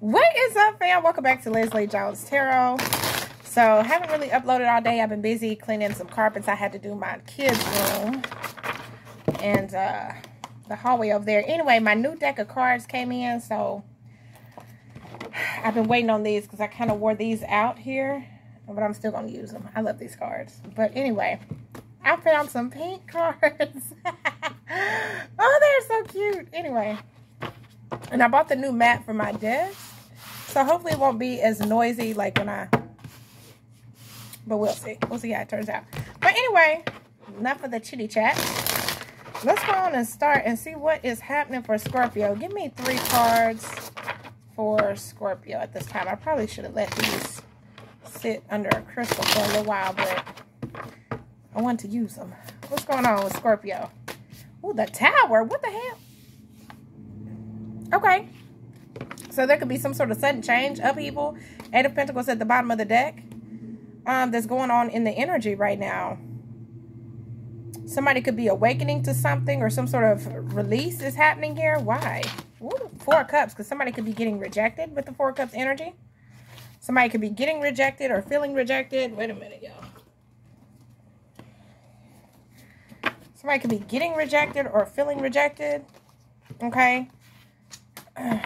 What is up, fam? Welcome back to Lesley Jones Tarot. So, haven't really uploaded all day. I've been busy cleaning some carpets. I had to do my kids' room and uh, the hallway over there. Anyway, my new deck of cards came in, so I've been waiting on these because I kind of wore these out here, but I'm still going to use them. I love these cards. But anyway, I found some pink cards. oh, they're so cute. Anyway, and I bought the new mat for my desk. So hopefully it won't be as noisy like when I... But we'll see. We'll see how it turns out. But anyway, enough of the chitty chat. Let's go on and start and see what is happening for Scorpio. Give me three cards for Scorpio at this time. I probably should have let these sit under a crystal for a little while, but I want to use them. What's going on with Scorpio? Oh, the tower. What the hell? Okay. So there could be some sort of sudden change, upheaval. Eight of Pentacles at the bottom of the deck. Um, that's going on in the energy right now. Somebody could be awakening to something or some sort of release is happening here. Why? Ooh, four Cups, because somebody could be getting rejected with the Four Cups energy. Somebody could be getting rejected or feeling rejected. Wait a minute, y'all. Somebody could be getting rejected or feeling rejected. Okay.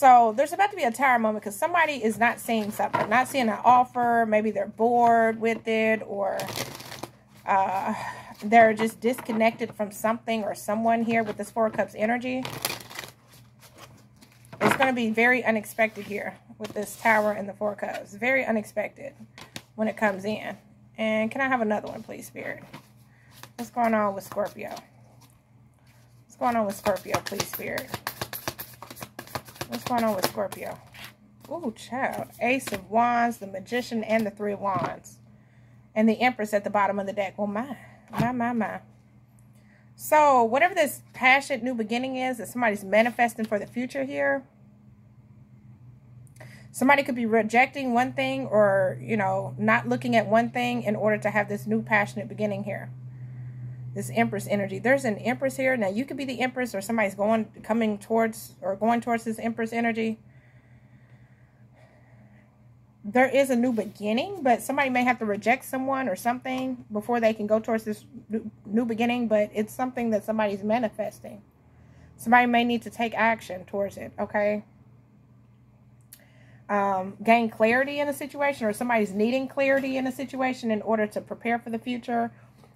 So there's about to be a tower moment because somebody is not seeing something, not seeing an offer. Maybe they're bored with it or uh, they're just disconnected from something or someone here with this Four Cups energy. It's going to be very unexpected here with this tower and the Four Cups. Very unexpected when it comes in. And can I have another one, please, Spirit? What's going on with Scorpio? Going on with Scorpio, please, Spirit? What's going on with Scorpio? Ooh, child. Ace of Wands, the Magician, and the Three of Wands. And the Empress at the bottom of the deck. Oh, my. My, my, my. So, whatever this passionate new beginning is that somebody's manifesting for the future here, somebody could be rejecting one thing or, you know, not looking at one thing in order to have this new passionate beginning here. This Empress energy. There's an Empress here. Now, you could be the Empress or somebody's going, coming towards or going towards this Empress energy there is a new beginning, but somebody may have to reject someone or something before they can go towards this new beginning, but it's something that somebody's manifesting. Somebody may need to take action towards it, okay? Um, gain clarity in a situation or somebody's needing clarity in a situation in order to prepare for the future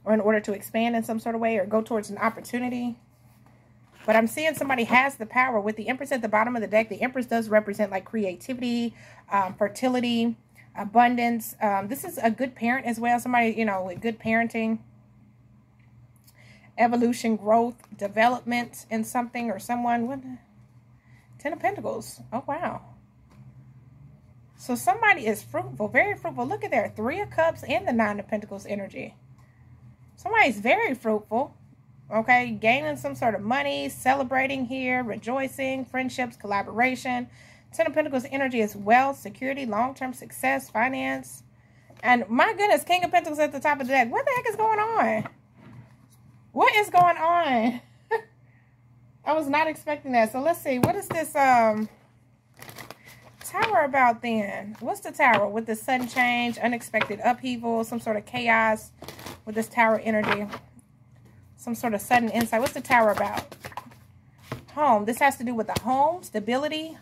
or in order to expand in some sort of way or go towards an opportunity. But I'm seeing somebody has the power. With the Empress at the bottom of the deck, the Empress does represent like creativity, um, fertility, abundance. Um, this is a good parent as well. Somebody, you know, with good parenting, evolution, growth, development in something or someone. What? Ten of Pentacles. Oh, wow. So somebody is fruitful, very fruitful. Look at there. Three of Cups and the Nine of Pentacles energy. Somebody's very fruitful okay? Gaining some sort of money celebrating here rejoicing friendships collaboration. Ten of pentacles energy as well security long-term success finance. And my goodness king of pentacles at the top of the deck. What the heck is going on? What is going on? I was not expecting that. So let's see. What is this um tower about then? What's the tower? With the sudden change unexpected upheaval some sort of chaos with this tower energy some sort of sudden insight. What's the tower about? Home. This has to do with the home, stability,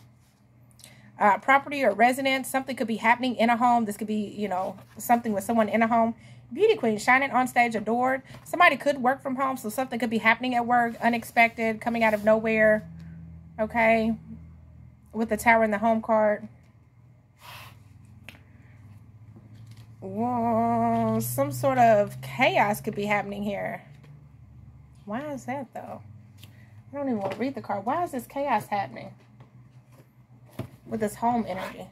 uh, property or residence. Something could be happening in a home. This could be, you know, something with someone in a home. Beauty queen, shining on stage, adored. Somebody could work from home, so something could be happening at work, unexpected, coming out of nowhere. Okay. With the tower and the home card. Whoa, some sort of chaos could be happening here. Why is that, though? I don't even want to read the card. Why is this chaos happening with this home energy?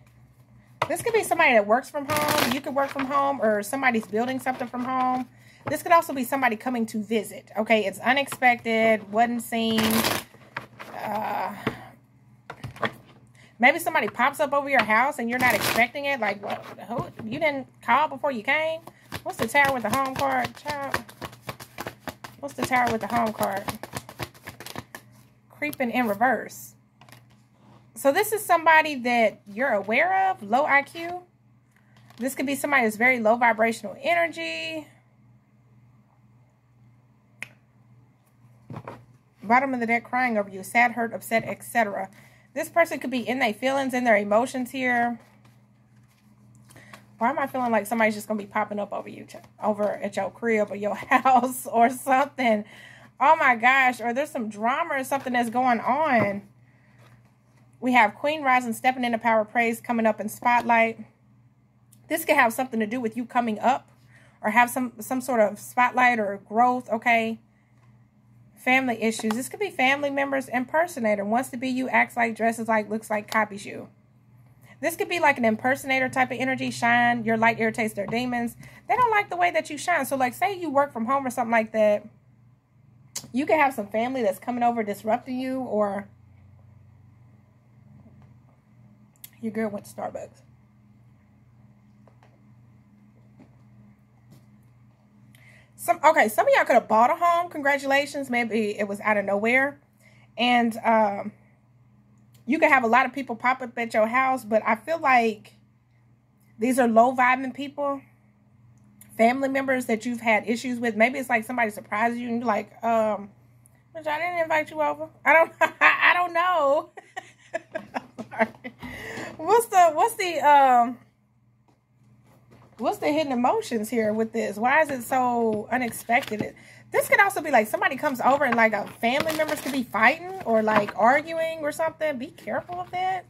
This could be somebody that works from home. You could work from home or somebody's building something from home. This could also be somebody coming to visit. Okay, it's unexpected, wasn't seen. Uh, maybe somebody pops up over your house and you're not expecting it. Like, what? Who, you didn't call before you came? What's the tower with the home card? Child. What's the tower with the home card? creeping in reverse. So this is somebody that you're aware of, low IQ. This could be somebody that's very low vibrational energy. Bottom of the deck crying over you, sad, hurt, upset, etc. This person could be in their feelings, in their emotions here. Why am I feeling like somebody's just going to be popping up over you, over at your crib or your house or something? Oh my gosh. Or there's some drama or something that's going on. We have Queen Rising stepping into power praise coming up in spotlight. This could have something to do with you coming up or have some, some sort of spotlight or growth, okay? Family issues. This could be family members impersonator. Wants to be you, acts like, dresses like, looks like, copies you. This could be like an impersonator type of energy. Shine. Your light irritates their demons. They don't like the way that you shine. So like say you work from home or something like that. You could have some family that's coming over disrupting you or your girl went to Starbucks. Some okay, some of y'all could have bought a home. Congratulations. Maybe it was out of nowhere. And um you could have a lot of people pop up at your house, but I feel like these are low vibing people. Family members that you've had issues with. Maybe it's like somebody surprises you and you're like, um, which I didn't invite you over. I don't I don't know. what's the what's the um what's the hidden emotions here with this? Why is it so unexpected? This could also be like somebody comes over and like a family members could be fighting or like arguing or something. Be careful of that.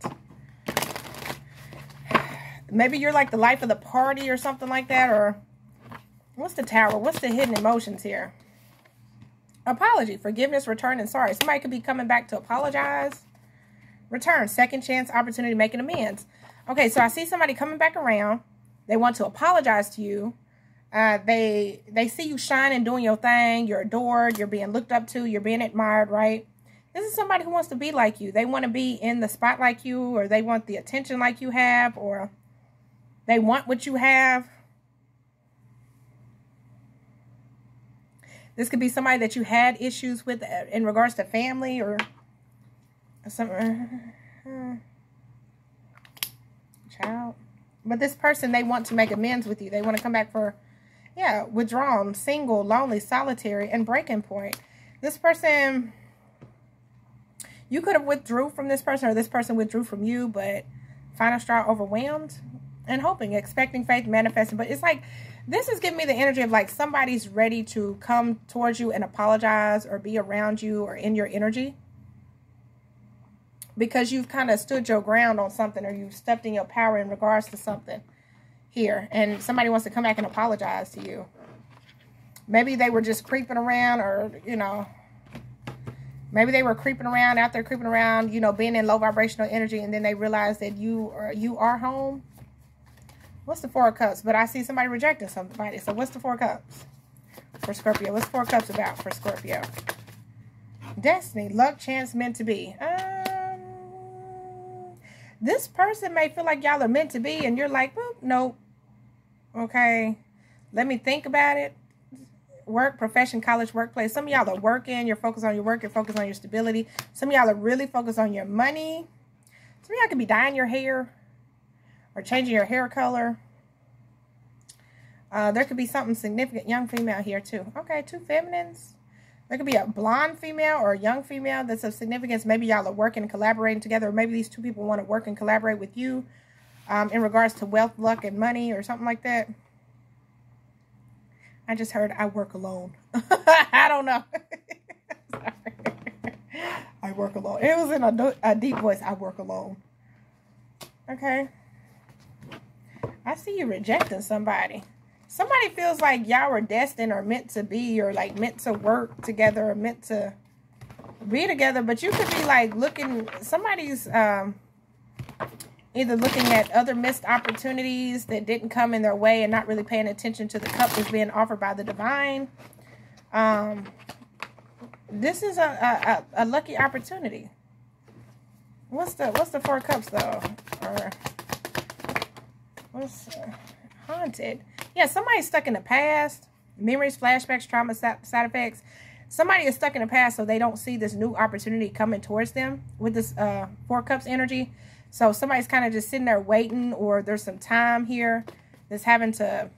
Maybe you're like the life of the party or something like that. Or what's the tower? What's the hidden emotions here? Apology, forgiveness, return, and sorry. Somebody could be coming back to apologize. Return, second chance, opportunity, making amends. Okay, so I see somebody coming back around. They want to apologize to you. Uh, they they see you shining, doing your thing. You're adored. You're being looked up to. You're being admired, right? This is somebody who wants to be like you. They want to be in the spot like you, or they want the attention like you have, or they want what you have. This could be somebody that you had issues with uh, in regards to family or some uh, child. But this person, they want to make amends with you. They want to come back for, yeah, withdrawn, single, lonely, solitary, and breaking point. This person, you could have withdrew from this person or this person withdrew from you, but final straw overwhelmed and hoping, expecting faith, manifesting. But it's like, this is giving me the energy of like somebody's ready to come towards you and apologize or be around you or in your energy because you've kind of stood your ground on something or you've stepped in your power in regards to something here and somebody wants to come back and apologize to you. Maybe they were just creeping around or, you know, maybe they were creeping around out there creeping around, you know, being in low vibrational energy and then they realized that you are, you are home. What's the Four of Cups? But I see somebody rejecting somebody. So what's the Four Cups for Scorpio? What's Four Cups about for Scorpio? Destiny, luck, chance, meant to be. Uh, this person may feel like y'all are meant to be and you're like, well, nope. Okay. Let me think about it. Work, profession, college, workplace. Some of y'all are working. You're focused on your work. You're focused on your stability. Some of y'all are really focused on your money. Some of y'all could be dyeing your hair or changing your hair color. Uh, there could be something significant. Young female here too. Okay, two feminines. There could be a blonde female or a young female that's of significance. Maybe y'all are working and collaborating together. Or maybe these two people want to work and collaborate with you um, in regards to wealth, luck, and money or something like that. I just heard I work alone. I don't know. I work alone. It was in a, a deep voice. I work alone. Okay. I see you rejecting somebody somebody feels like y'all were destined or meant to be or like meant to work together or meant to be together but you could be like looking somebody's um either looking at other missed opportunities that didn't come in their way and not really paying attention to the cup that's being offered by the divine. Um this is a a, a lucky opportunity. What's the what's the four cups though? Or what's uh, haunted yeah, somebody's stuck in the past, memories, flashbacks, trauma, side effects. somebody is stuck in the past so they don't see this new opportunity coming towards them with this uh four cups energy. So somebody's kind of just sitting there waiting or there's some time here that's having to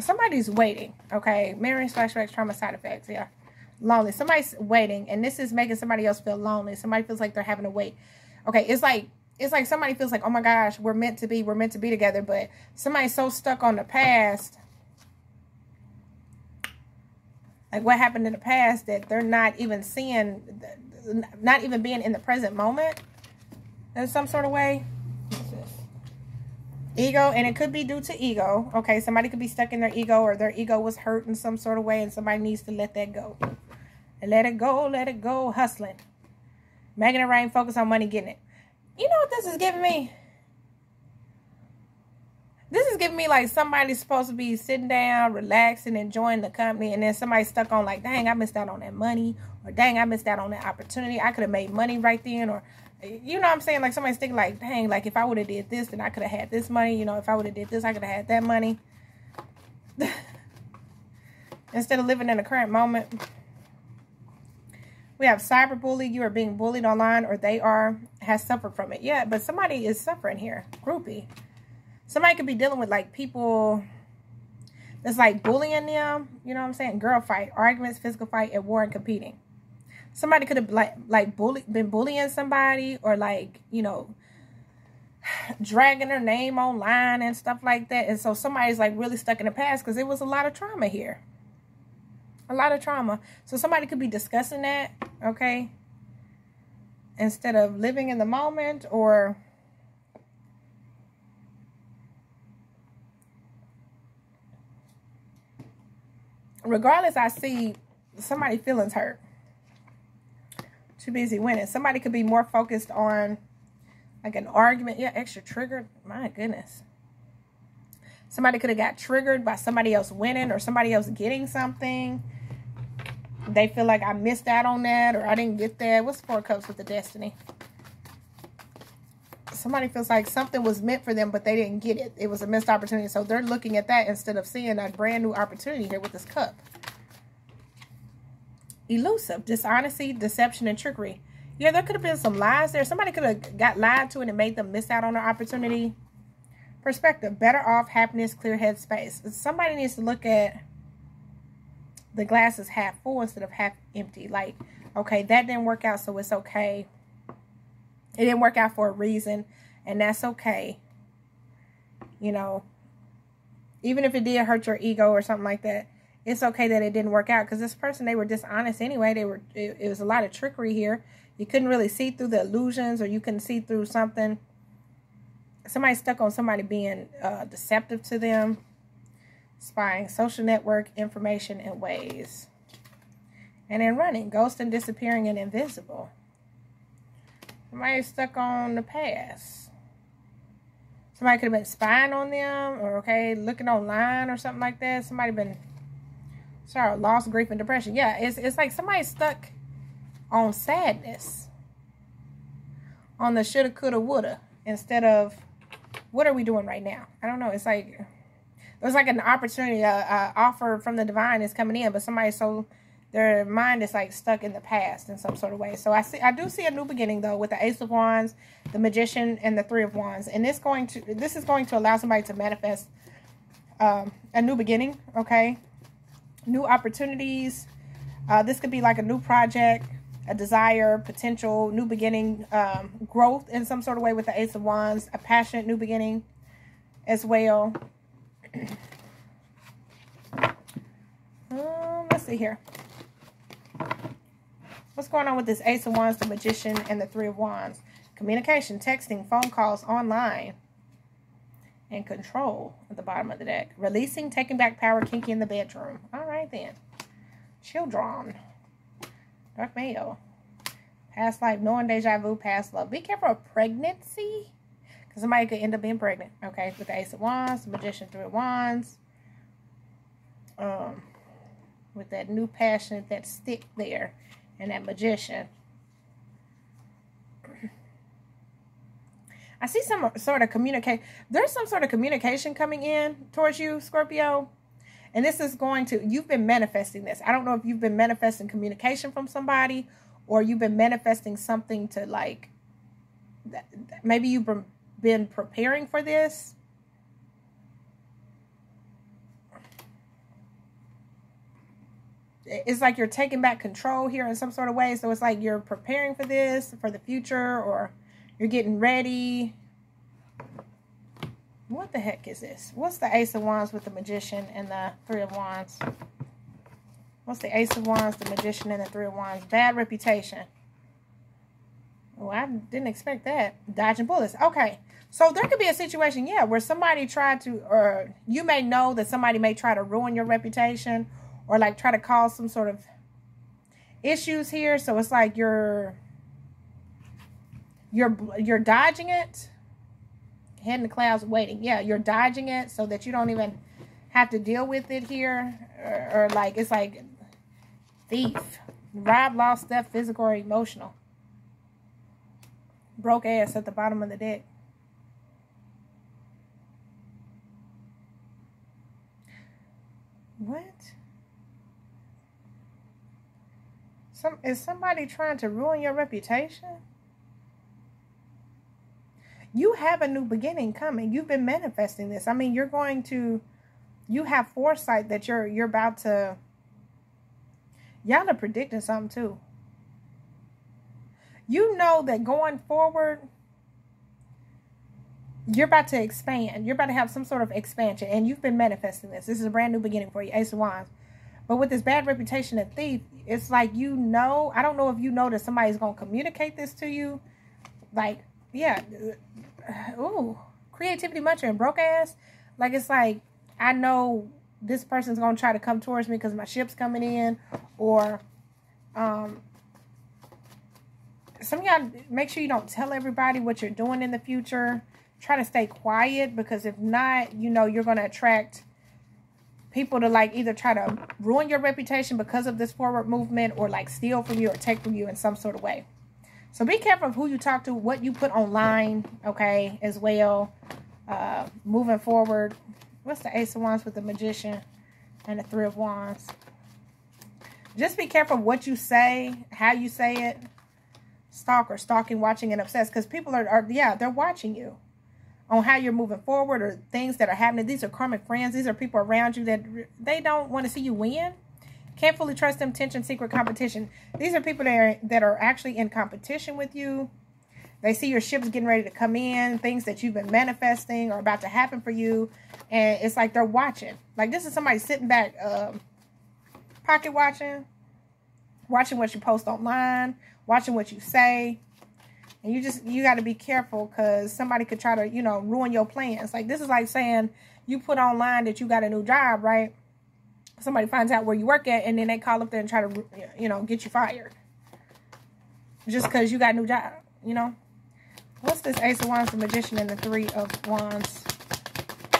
somebody's waiting okay? Memory flashbacks trauma side effects yeah. Lonely. Somebody's waiting and this is making somebody else feel lonely. Somebody feels like they're having to wait. Okay it's like it's like somebody feels like oh my gosh we're meant to be we're meant to be together but somebody's so stuck on the past like what happened in the past that they're not even seeing, not even being in the present moment in some sort of way. Ego, and it could be due to ego. Okay, somebody could be stuck in their ego or their ego was hurt in some sort of way and somebody needs to let that go. And let it go, let it go, hustling. Megan and Rain, focus on money, getting it. You know what this is giving me? This is giving me like somebody's supposed to be sitting down, relaxing, enjoying the company, and then somebody stuck on like, dang, I missed out on that money, or dang, I missed out on that opportunity. I could have made money right then, or you know what I'm saying? Like somebody's thinking like, dang, like if I would have did this, then I could have had this money. You know, if I would have did this, I could have had that money. Instead of living in the current moment. We have cyberbully. You are being bullied online or they are, has suffered from it. Yeah, but somebody is suffering here. Groupie somebody could be dealing with like people that's like bullying them, you know what I'm saying? Girl fight, arguments, physical fight, and war and competing. Somebody could have like like bully been bullying somebody or like, you know, dragging their name online and stuff like that. And so somebody's like really stuck in the past because there was a lot of trauma here. A lot of trauma. So somebody could be discussing that, okay? Instead of living in the moment or regardless, I see somebody feelings hurt. Too busy winning. Somebody could be more focused on like an argument. Yeah, extra triggered. My goodness. Somebody could have got triggered by somebody else winning or somebody else getting something. They feel like I missed out on that or I didn't get that. What's four cups with the destiny? somebody feels like something was meant for them, but they didn't get it. It was a missed opportunity. So they're looking at that instead of seeing a brand new opportunity here with this cup. Elusive, dishonesty, deception, and trickery. Yeah, there could have been some lies there. Somebody could have got lied to and it made them miss out on an opportunity. Perspective, better off, happiness, clear head space. Somebody needs to look at the glass is half full instead of half empty. Like, okay, that didn't work out, so it's okay it didn't work out for a reason, and that's okay. You know, even if it did hurt your ego or something like that, it's okay that it didn't work out because this person they were dishonest anyway. They were it, it was a lot of trickery here. You couldn't really see through the illusions, or you couldn't see through something. Somebody stuck on somebody being uh, deceptive to them, spying, social network information and ways, and then running, ghost and disappearing and invisible. Somebody stuck on the past. Somebody could have been spying on them or, okay, looking online or something like that. Somebody been, sorry, lost, grief, and depression. Yeah, it's, it's like somebody stuck on sadness. On the shoulda, coulda, woulda. Instead of, what are we doing right now? I don't know. It's like, there's like an opportunity, uh, offer from the divine is coming in, but somebody's so their mind is like stuck in the past in some sort of way. So I see I do see a new beginning though with the Ace of Wands, the Magician, and the Three of Wands. And this going to this is going to allow somebody to manifest um, a new beginning, okay? New opportunities. Uh, this could be like a new project, a desire, potential, new beginning, um, growth in some sort of way with the Ace of Wands, a passionate new beginning as well. Um, let's see here. What's going on with this Ace of Wands, the Magician, and the Three of Wands? Communication, texting, phone calls, online, and control at the bottom of the deck. Releasing, taking back power, kinky in the bedroom. All right, then. Children. Dark Mayo. Past life, knowing deja vu, past love. Be careful of pregnancy. Because somebody could end up being pregnant. Okay, with the Ace of Wands, the Magician, Three of Wands. Um, with that new passion, that stick there and that magician. I see some sort of communicate. There's some sort of communication coming in towards you, Scorpio. And this is going to, you've been manifesting this. I don't know if you've been manifesting communication from somebody or you've been manifesting something to like, maybe you've been preparing for this. It's like you're taking back control here in some sort of way. So it's like you're preparing for this, for the future, or you're getting ready what the heck is this? What's the Ace of Wands with the Magician and the Three of Wands? What's the Ace of Wands, the Magician, and the Three of Wands? Bad reputation. Oh, I didn't expect that. Dodging bullets. Okay. So there could be a situation, yeah, where somebody tried to, or you may know that somebody may try to ruin your reputation or like try to cause some sort of issues here. So it's like you're, you're, you're dodging it head in the clouds waiting. Yeah, you're dodging it so that you don't even have to deal with it here. Or, or like, it's like thief. Rob, lost, theft, physical or emotional. Broke ass at the bottom of the deck. What? Some is somebody trying to ruin your reputation? you have a new beginning coming. You've been manifesting this. I mean, you're going to you have foresight that you're you're about to y'all are predicting something too. You know that going forward you're about to expand. You're about to have some sort of expansion, and you've been manifesting this. This is a brand new beginning for you, Ace of Wands. But with this bad reputation of thief, it's like you know. I don't know if you know that somebody's going to communicate this to you. Like yeah, ooh, creativity muncher and broke ass. Like it's like I know this person's gonna try to come towards me because my ship's coming in, or um, some of y'all make sure you don't tell everybody what you're doing in the future. Try to stay quiet because if not, you know you're gonna attract people to like either try to ruin your reputation because of this forward movement or like steal from you or take from you in some sort of way. So be careful of who you talk to, what you put online, okay, as well. Uh, moving forward. What's the Ace of Wands with the Magician and the Three of Wands? Just be careful what you say, how you say it. Stalker, stalking, watching, and obsessed. Because people are, are, yeah, they're watching you on how you're moving forward or things that are happening. These are karmic friends. These are people around you that they don't want to see you win. Can't fully trust them. Tension, secret competition. These are people that are, that are actually in competition with you. They see your ships getting ready to come in, things that you've been manifesting or about to happen for you. And it's like they're watching. Like this is somebody sitting back, um, pocket watching, watching what you post online, watching what you say. And you just, you got to be careful because somebody could try to, you know, ruin your plans. Like this is like saying you put online that you got a new job, right? somebody finds out where you work at and then they call up there and try to, you know, get you fired. Just because you got a new job, you know. What's this Ace of Wands, the Magician, and the Three of Wands?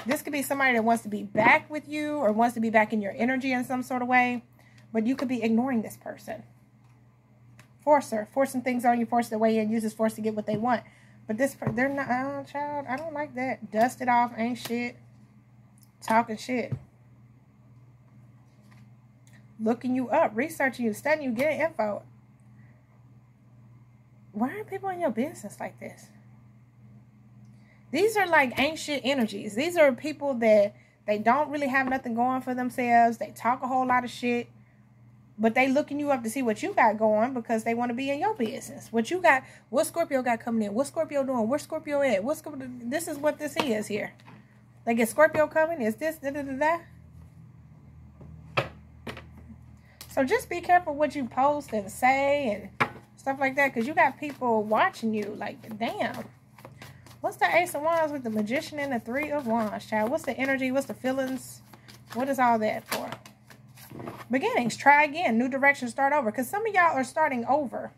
This could be somebody that wants to be back with you or wants to be back in your energy in some sort of way. But you could be ignoring this person. Forcer. Forcing things on you, force the way in, uses force to get what they want. But this, they're not, oh, child, I don't like that. Dust it off, ain't shit. Talking shit looking you up, researching you, studying you, getting info. Why aren't people in your business like this? These are like ancient energies. These are people that they don't really have nothing going for themselves. They talk a whole lot of shit. But they looking you up to see what you got going because they want to be in your business. What you got, what Scorpio got coming in? What Scorpio doing? Where Scorpio at? What Scorpio, this is what this is here. Like, is Scorpio coming? Is this, da, da, da, da? So just be careful what you post and say and stuff like that because you got people watching you. Like, damn. What's the Ace of Wands with the Magician and the Three of Wands, child? What's the energy? What's the feelings? What is all that for? Beginnings. Try again. New direction. Start over. Because some of y'all are starting over.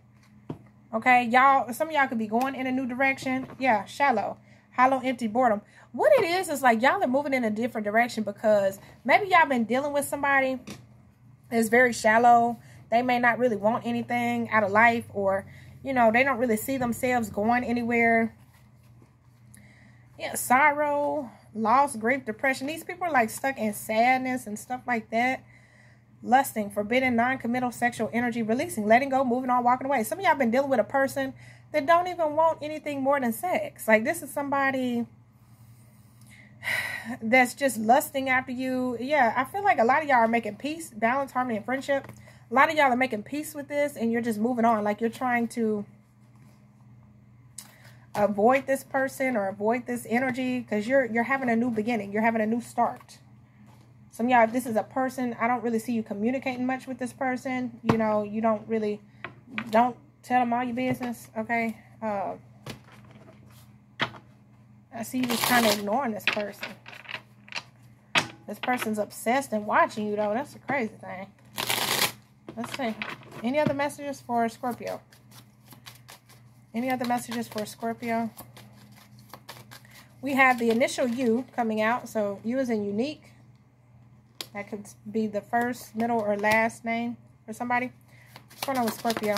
Okay? Y'all, some of y'all could be going in a new direction. Yeah, shallow. Hollow, empty, boredom. What it is, is like y'all are moving in a different direction because maybe y'all been dealing with somebody is very shallow. They may not really want anything out of life or, you know, they don't really see themselves going anywhere. Yeah, sorrow, loss, grief, depression. These people are like stuck in sadness and stuff like that. Lusting, forbidden, non-committal sexual energy, releasing, letting go, moving on, walking away. Some of y'all been dealing with a person that don't even want anything more than sex. Like this is somebody that's just lusting after you. Yeah, I feel like a lot of y'all are making peace, balance, harmony, and friendship. A lot of y'all are making peace with this and you're just moving on. Like you're trying to avoid this person or avoid this energy because you're you're having a new beginning. You're having a new start. Some y'all, if this is a person, I don't really see you communicating much with this person. You know, you don't really, don't tell them all your business, okay? Uh, I see you just kind of ignoring this person. This person's obsessed and watching you, though. That's a crazy thing. Let's see. Any other messages for Scorpio? Any other messages for Scorpio? We have the initial U coming out. So U is in unique. That could be the first, middle, or last name for somebody. What's going on with Scorpio?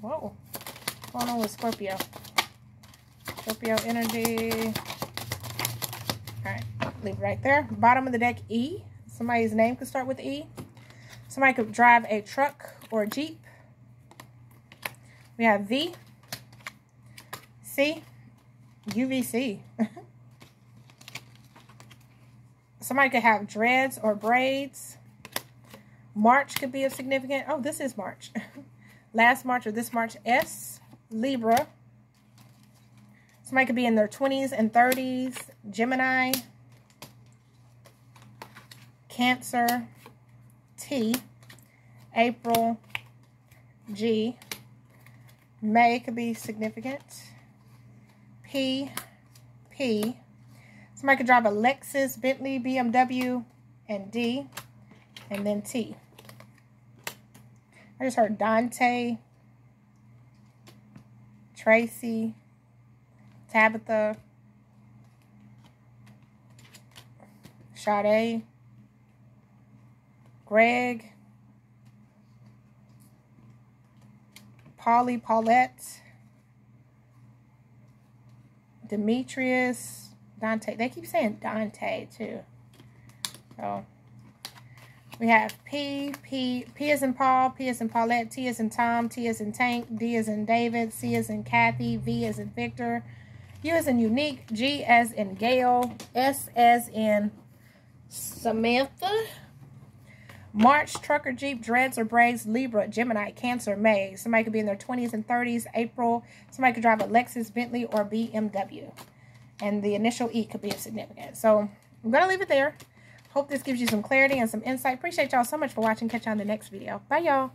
Whoa. What's going on with Scorpio? Scorpio energy. Alright, leave it right there. Bottom of the deck, E. Somebody's name could start with E. Somebody could drive a truck or a Jeep. We have V, C, UVC. Somebody could have dreads or braids. March could be a significant. Oh, this is March. Last March or this March. S, Libra. Somebody could be in their 20s and 30s. Gemini. Cancer. T. April. G. May could be significant. P, P. Somebody could drive a Lexus, Bentley, BMW, and D, and then T. I just heard Dante, Tracy, Tabitha, Sade, Greg, Polly, Paulette, Demetrius, Dante. They keep saying Dante too. So we have P, P, P is in Paul, P is in Paulette, T is in Tom, T is in Tank, D is in David, C is in Kathy, V is in Victor, U is in Unique, G as in Gail, S as in Samantha, March, trucker, Jeep, dreads or braids, Libra, Gemini, Cancer, May. Somebody could be in their 20s and 30s, April. Somebody could drive a Lexus, Bentley, or BMW. And the initial E could be significant. So I'm going to leave it there. Hope this gives you some clarity and some insight. Appreciate y'all so much for watching. Catch you on the next video. Bye, y'all.